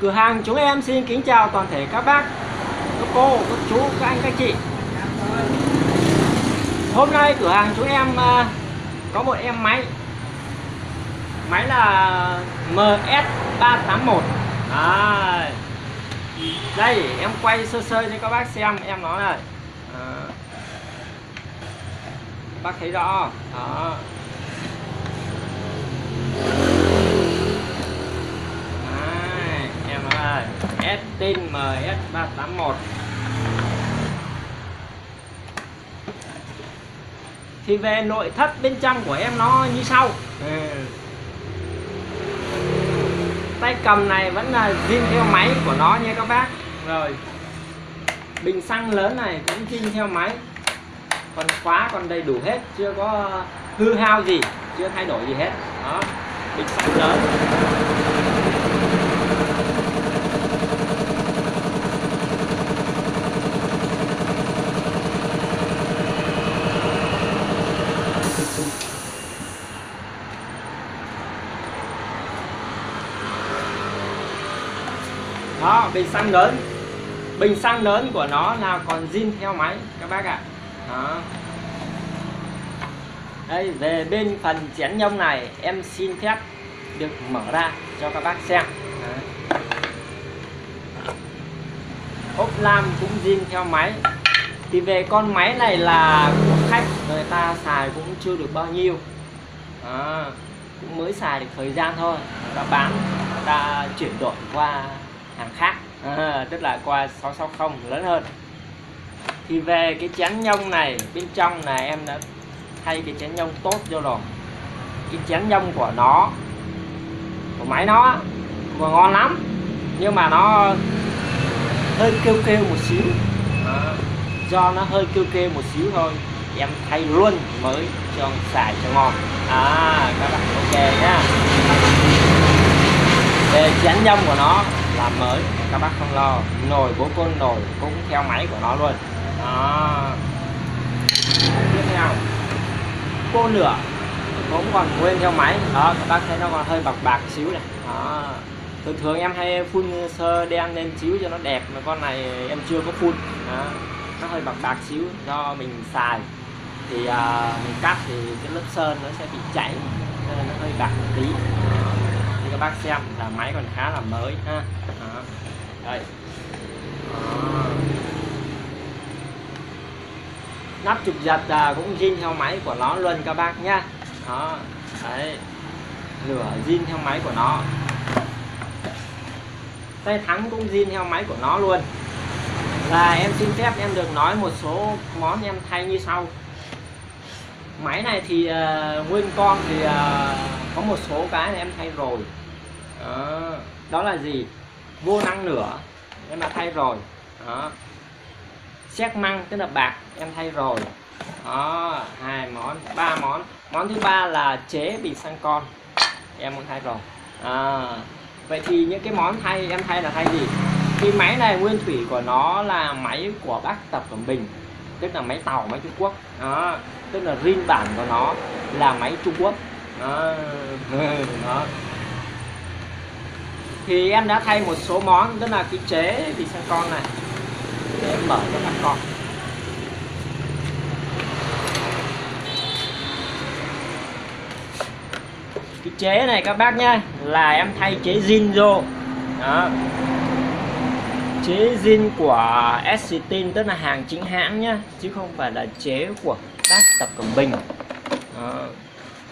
Cửa hàng chúng em xin kính chào toàn thể các bác, các cô, các chú, các anh, các chị. Hôm nay cửa hàng chúng em à, có một em máy. Máy là MS381. À, đây em quay sơ sơ cho các bác xem em nó này. À, bác thấy rõ. Đó. Estin MS381 thì về nội thất bên trong của em nó như sau. Ừ. tay cầm này vẫn là zin theo máy của nó nha các bác. Rồi. Bình xăng lớn này cũng zin theo máy. Còn khóa còn đầy đủ hết chưa có hư hao gì chưa thay đổi gì hết. Đó. Bình xăng lớn đó bình xăng lớn. Bình xăng lớn của nó là còn zin theo máy các bác ạ. Đó. Đây về bên phần chén nhông này em xin phép được mở ra cho các bác xem. Ốp lam cũng zin theo máy. Thì về con máy này là của khách người ta xài cũng chưa được bao nhiêu. À, cũng mới xài được thời gian thôi. Người ta bán người ta chuyển đổi qua hàng khác. À, tức là qua 660 lớn hơn. Thì về cái chén nhông này bên trong này em đã thay cái chén nhông tốt vô rồi. Cái chén nhông của nó của máy nó vừa ngon lắm. Nhưng mà nó hơi kêu kêu một xíu. À, do nó hơi kêu kêu một xíu thôi em thay luôn mới cho xài cho ngon. À các bạn ok nhá. Về chén nhông của nó làm mới. Các bác không lo nồi bố con nồi cũng theo máy của nó luôn. Đó. Tiếp theo cô lửa cũng còn nguyên theo máy. Đó các bác thấy nó còn hơi bạc bạc xíu này. Đó. Thường thường em hay phun sơ đen lên xíu cho nó đẹp mà con này em chưa có phun. Đó. nó hơi bạc bạc xíu do mình xài. Thì uh, mình cắt thì cái lớp sơn nó sẽ bị chảy nên là nó hơi bạc một tí. Đó các bác xem là máy còn khá là mới ha. Đó. đây. Đó. nắp chụp giật à, cũng zin theo máy của nó luôn các bác nhá. Đó. Đấy. Lửa zin theo máy của nó. Tay thắng cũng zin theo máy của nó luôn. Là em xin phép em được nói một số món em thay như sau. Máy này thì uh, nguyên con thì uh, có một số cái em thay rồi đó, đó là gì? Vô năng lửa em đã thay rồi. Đó. Xét măng tức là bạc em thay rồi. Đó. Hai món ba món. Món thứ ba là chế bị xăng con. Em cũng thay rồi. À, vậy thì những cái món thay em thay là thay gì? Cái máy này nguyên thủy của nó là máy của bác tập cẩm bình tức là máy tàu máy trung quốc. Đó. Tức là riêng bản của nó là máy trung quốc. Đó, đó thì em đã thay một số món tức là cái chế bị xăng con này. Để em mở cho các con. Cái chế này các bác nhá, là em thay chế zin vô. Đó. Chế zin của Estin tức là hàng chính hãng nhá, chứ không phải là chế của các tập cẩm bình. Đó.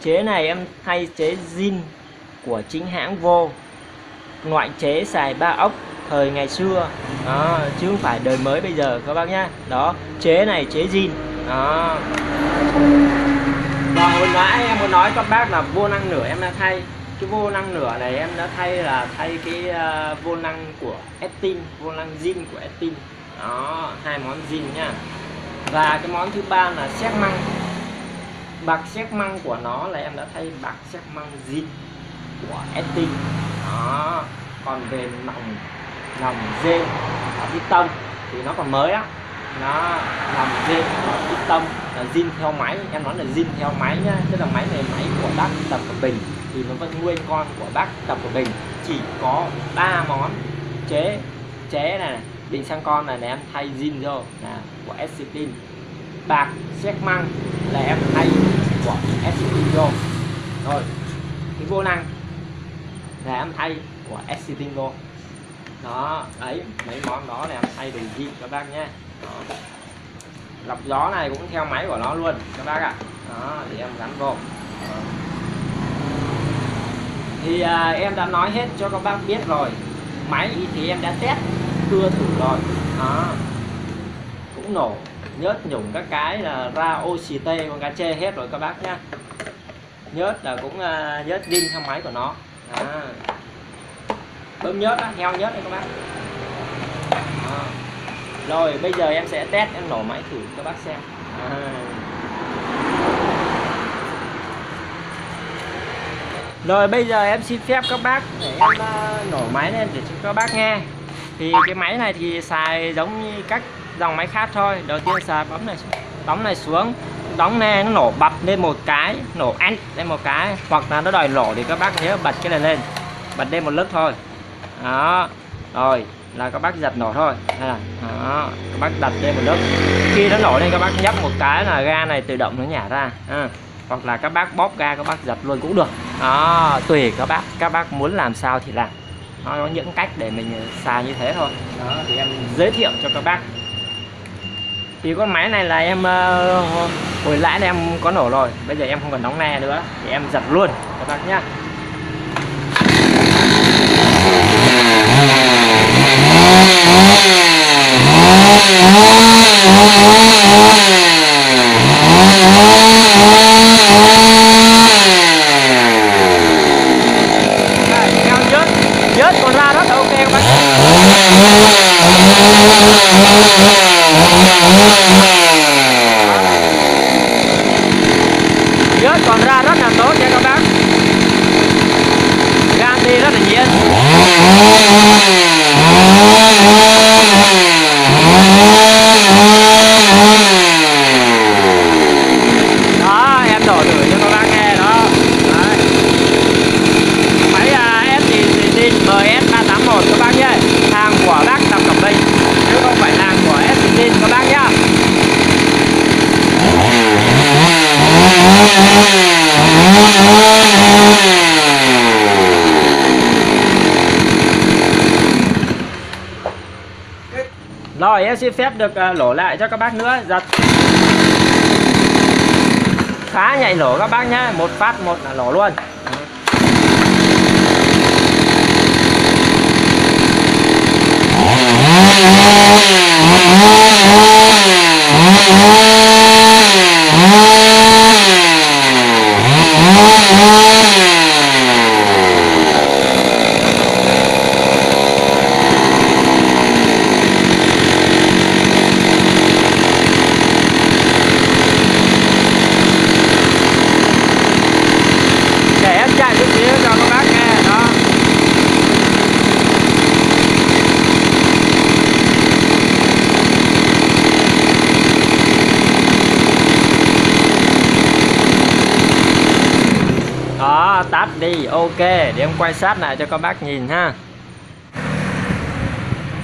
chế này em thay chế zin của chính hãng vô ngoại chế xài ba ốc thời ngày xưa. Đó, chứ không phải đời mới bây giờ các bác nhá. Đó chế này chế zin. Đó. Và hồi nãy em muốn nói các bác là vô năng nửa em đã thay. Cái vô năng nửa này em đã thay là thay cái uh, vô năng của Estin vô năng zin của Estin đó hai món zin nhá. Và cái món thứ ba là xét măng. Bạc xét măng của nó là em đã thay bạc xét măng zin của Estin đó còn về nòng nòng dê ở piston thì nó còn mới á. Nó nòng dê ở piston là zin theo máy. Em nói là zin theo máy nhá tức là máy này máy của bác tập của bình. Thì nó vẫn nguyên con của bác tập của bình. Chỉ có ba món chế chế này, này sang con này là em thay zin vô là của SCT bạc xét măng là em thay của SCT vô. Rồi cái vô năng là em thay của Estingo đó ấy mấy món đó là em thay đủ zin các bác nhé. Đó. lọc gió này cũng theo máy của nó luôn các bác ạ. Đó thì em gắn vô đó. thì à, em đã nói hết cho các bác biết rồi. Máy thì em đã test cưa thử rồi. Đó. Cũng nổ nhớt nhủng các cái là ra OCT con cá chê hết rồi các bác nhá nhớt là cũng uh, nhớt pin theo máy của nó đó. bơm nhớt đó, heo nhớt đấy các bác đó. rồi bây giờ em sẽ test em nổ máy thử cho bác xem à. rồi bây giờ em xin phép các bác để em uh, nổ máy lên để cho các bác nghe thì cái máy này thì xài giống như các dòng máy khác thôi đầu tiên xài bấm này bấm này xuống đóng nè nó nổ bật lên một cái nổ ăn lên một cái hoặc là nó đòi nổ thì các bác nhớ bật cái này lên bật lên một lớp thôi. Đó rồi là các bác giật nổ thôi. Là đó các bác đặt lên một lớp. Khi nó nổ lên các bác nhấp một cái là ga này tự động nó nhả ra. À. hoặc là các bác bóp ga các bác giật luôn cũng được. Đó tùy các bác các bác muốn làm sao thì làm. Nó có những cách để mình xài như thế thôi. Đó thì em giới thiệu cho các bác. Thì con máy này là em uh, hồi lãi em có nổ rồi. Bây giờ em không cần đóng nè nữa. Thì em giật luôn. Các bác nhá. theo nhớt nhớt còn ra rất là ok các bác nhớt còn ra rất là tốt nha các bác Ganti rất là nhiên đó em đổ thử cho các bác nghe đó Đấy. máy uh, SCC MS381 các bác nhé hàng của bác Tập Cẩm Minh chứ không phải hàng của SCC các bác nhá rồi em xin phép được uh, lổ lại cho các bác nữa. Giật khá nhạy lổ các bác nhá một phát một là lổ luôn. Để em chạy chút xíu cho các bác nghe đó đó tắt đi. Ok, để em quay sát lại cho các bác nhìn ha.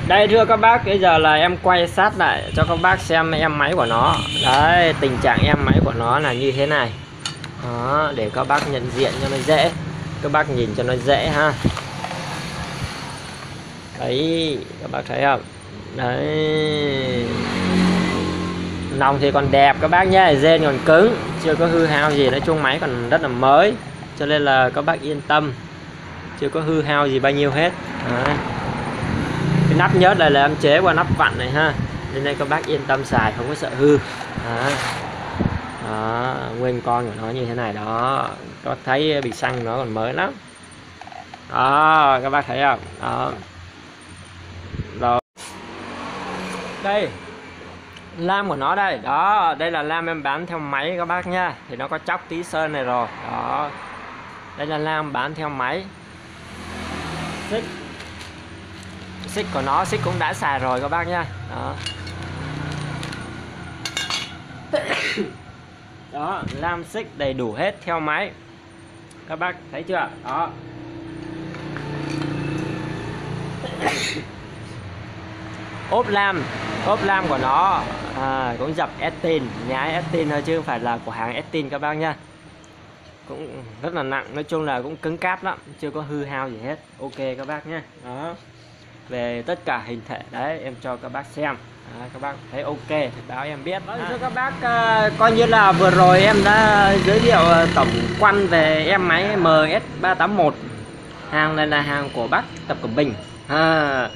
Đây, thưa các bác, bây giờ là em quay sát lại cho các bác xem em máy của nó. Đấy, tình trạng em máy của nó là như thế này. Đó, để các bác nhận diện cho nó dễ. Các bác nhìn cho nó dễ ha. Đấy các bác thấy không? Đấy. Nòng thì còn đẹp các bác nhé rên còn cứng, chưa có hư hao gì, nói chung máy còn rất là mới cho nên là các bác yên tâm. Chưa có hư hao gì bao nhiêu hết. Đấy. cái nắp nhớt này là em chế qua nắp vặn này ha. Nên đây các bác yên tâm xài không có sợ hư. Đấy. Đó, nguyên con của nó như thế này đó. Có thấy bị xăng nó còn mới lắm. Đó các bác thấy không? Đó. Rồi. Đây. Lam của nó đây. Đó đây là lam em bán theo máy các bác nha. Thì nó có chóc tí sơn này rồi. Đó đây là lam bán theo máy. Xích. Xích của nó xích cũng đã xài rồi các bác nha đó. Đó lam xích đầy đủ hết theo máy. Các bác thấy chưa? Đó. Ốp lam ốp lam của nó à, cũng dập Estin nhái Estin thôi chứ không phải là của hàng Estin các bác nha cũng rất là nặng nói chung là cũng cứng cáp lắm chưa có hư hao gì hết. Ok các bác nhé. Đó. Về tất cả hình thể đấy em cho các bác xem. À, các bác thấy ok thì báo em biết. Vâng thưa các bác uh, coi như là vừa rồi em đã giới thiệu uh, tổng quan về em máy MS381 hàng này là hàng của bác Tập Cẩm Bình. À,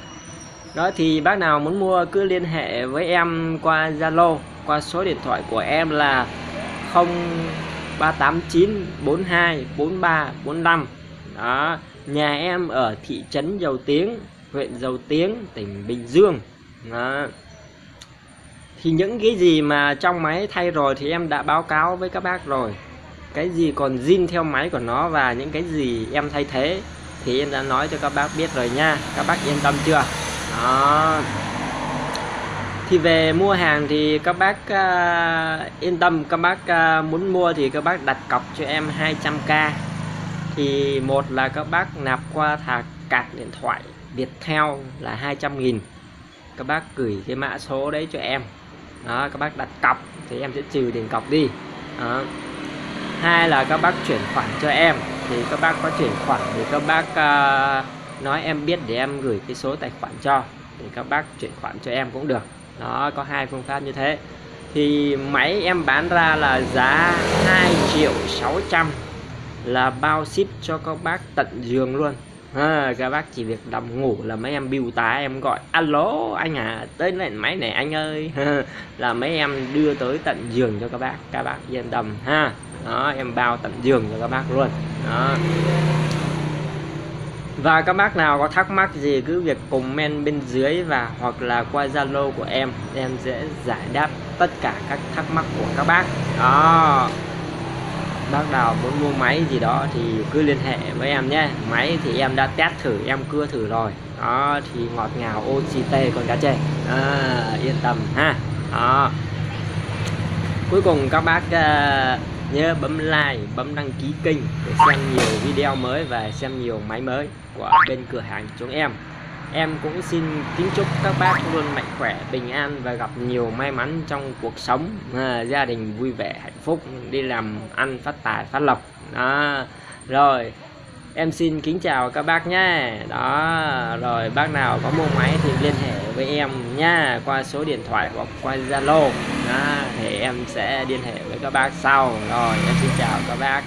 đó thì bác nào muốn mua cứ liên hệ với em qua Zalo qua số điện thoại của em là 0389 42 43 45 đó, nhà em ở thị trấn Dầu Tiếng, huyện Dầu Tiếng, tỉnh Bình Dương. Đó. thì những cái gì mà trong máy thay rồi thì em đã báo cáo với các bác rồi. Cái gì còn zin theo máy của nó và những cái gì em thay thế thì em đã nói cho các bác biết rồi nha. Các bác yên tâm chưa? Đó thì về mua hàng thì các bác uh, yên tâm các bác uh, muốn mua thì các bác đặt cọc cho em 200k thì một là các bác nạp qua thả cạc điện thoại Viettel là 200 nghìn. Các bác gửi cái mã số đấy cho em. Đó các bác đặt cọc thì em sẽ trừ tiền cọc đi. Đó. hai là các bác chuyển khoản cho em. Thì các bác có chuyển khoản thì các bác uh, nói em biết để em gửi cái số tài khoản cho. Thì các bác chuyển khoản cho em cũng được đó có hai phương pháp như thế. Thì máy em bán ra là giá 2 triệu 600 là bao ship cho các bác tận giường luôn. À, các bác chỉ việc nằm ngủ là mấy em biêu tá em gọi alo anh à tới lại máy này anh ơi. Là mấy em đưa tới tận giường cho các bác các bác yên tâm ha. Đó em bao tận giường cho các bác luôn. Đó và các bác nào có thắc mắc gì cứ việc comment bên dưới và hoặc là qua Zalo của em em sẽ giải đáp tất cả các thắc mắc của các bác. Đó. Bác nào muốn mua máy gì đó thì cứ liên hệ với em nhé. Máy thì em đã test thử em cưa thử rồi. Đó thì ngọt ngào OCT con cá chê. À, yên tâm ha. Đó. Cuối cùng các bác uh, nhớ bấm like bấm đăng ký kênh để xem nhiều video mới và xem nhiều máy mới của bên cửa hàng chúng em. Em cũng xin kính chúc các bác luôn mạnh khỏe bình an và gặp nhiều may mắn trong cuộc sống. À, gia đình vui vẻ hạnh phúc đi làm ăn phát tài phát lộc. Đó rồi em xin kính chào các bác nhé đó, rồi bác nào có mua máy thì liên hệ với em nha qua số điện thoại hoặc qua zalo. Thì em sẽ liên hệ với các bác sau. Rồi, em xin chào các bác.